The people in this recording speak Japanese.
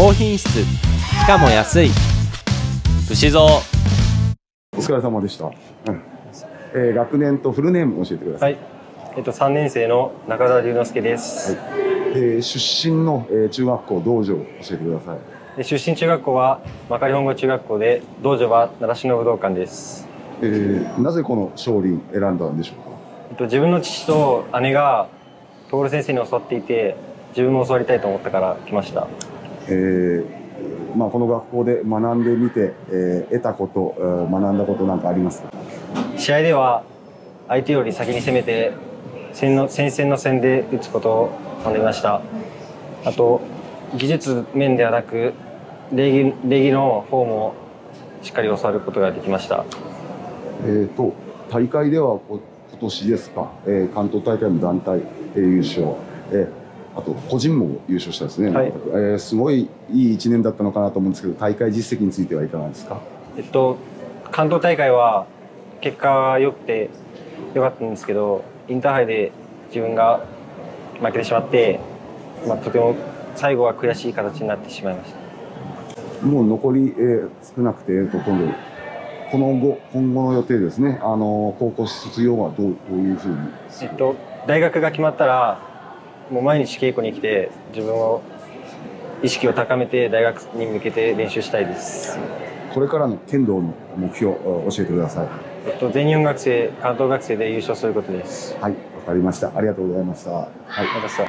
高品質しかも安い牛蔵お疲れ様でした。うんえー学年とフルネーム教えてくださ。はいい。えっと、3年生の中田龍之介です。えー出身の、えー中学校道場教えてください。で出身中学校は幕張本郷中学校で、道場は習志野武道館です。えーなぜこの少林選んだんでしょうか？えっと、自分の父と姉が徹先生に教わっていて、自分も教わりたいと思ったから来ました。えーまあこの学校で学んでみて、えー得たこと、えー学んだことなんかありますか？試合では相手より先に攻めて戦の戦線の線で打つことを学びました。あと技術面ではなく礼儀礼儀の方もしっかり教わることができました。えーと大会ではこ今年ですか、えー関東大会も団体、えー優勝、えーあと個人も優勝したですね、はいえーすごいいい1年だったのかなと思うんですけど大会実績についてはいかがですか？えっと関東大会は結果は良くて良かったんですけどインターハイで自分が負けてしまって、まあ、とても最後は悔しい形になってしまいましたもう残り、えー少なくて、えーと今度この後今後の予定ですね。あの高校卒業はどうどういうふうに。えっと、大学が決まったらもう毎日稽古に来て自分を意識を高めて大学に向けて練習したいです、これからの剣道の目標を教えてください。えっと、全日本学生関東学生で優勝することですはい、わかりました。ありがとうございました。はい。またさ